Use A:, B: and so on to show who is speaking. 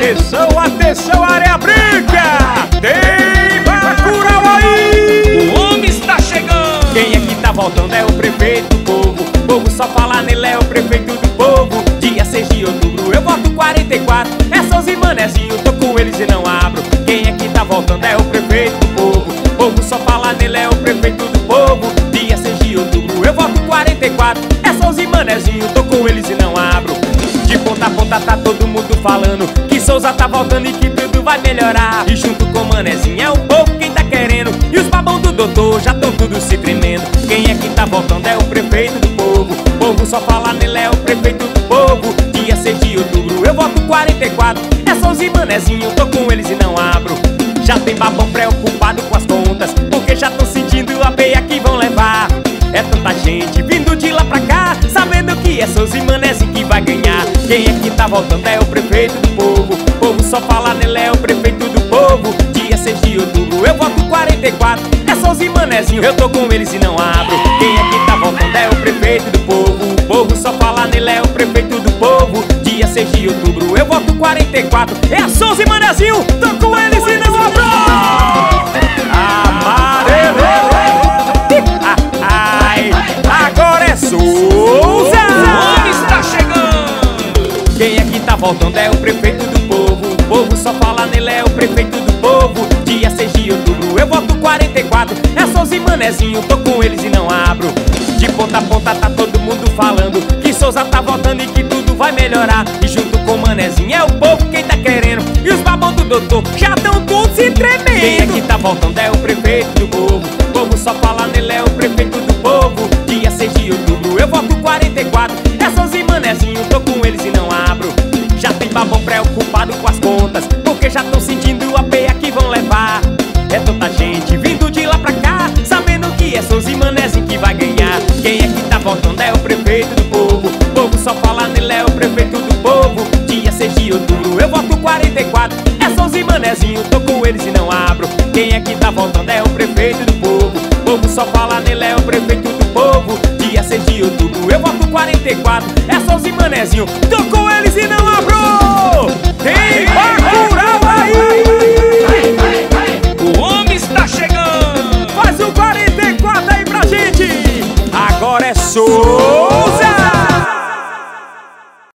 A: Atenção, atenção, área branca! Tem Bacurau aí!
B: O homem está chegando!
A: Quem é que tá voltando é o prefeito do povo. O povo só fala nele, é o prefeito do povo. Dia 6 de outubro, eu voto 44. É e Manezinho, tô com eles e não abro. Quem é que tá voltando é o prefeito do povo. O povo só fala nele, é o prefeito do povo. Dia 6 de outubro, eu voto 44. É Sãos e Manezinho, tô ponta a ponta tá todo mundo falando Que Souza tá voltando e que tudo vai melhorar. E junto com Manezinho é o povo quem tá querendo. E os babão do doutor já tão tudo se tremendo. Quem é que tá voltando é o prefeito do povo. O povo só fala nele é o prefeito do povo. Dia 6 de outubro eu voto 44 É Souza e Manezinho, tô com eles e não abro. Já tem babão preocupado com as contas Porque já tão sentindo a peia que vão levar. É tanta gente vindo de lá pra cá Sabendo que é Souza e Manezinho que vai ganhar Quem é que tá voltando é o prefeito do povo. O povo só fala nele é o prefeito do povo. Dia 6 de outubro eu voto 44 É Souza e Manezinho, eu tô com eles e não abro. Quem é que tá voltando é o prefeito do povo. O povo só fala nele é o prefeito do povo. Dia 6 de outubro eu voto 44 É Souza e Manezinho, tô com eles e não abro É Souza e Manezinho, tô com eles e não abro. De ponta a ponta tá todo mundo falando Que Souza tá voltando e que tudo vai melhorar. E junto com Manezinho é o povo quem tá querendo. E os babão do doutor já tão todos se tremendo. Quem é que tá voltando é o prefeito do povo. O povo só fala nele é o prefeito do é Souza e que vai ganhar. Quem é que tá voltando é o prefeito do povo. O povo só fala nele, é o prefeito do povo. Dia 6 de outubro, eu voto 44. É Souza e Manezinho, tô com eles e não abro. Quem é que tá voltando é o prefeito do povo. O povo só fala nele, é o prefeito do povo. Dia 6 de outubro, eu voto 44. É Souza e Manezinho, tô com eles abençoou.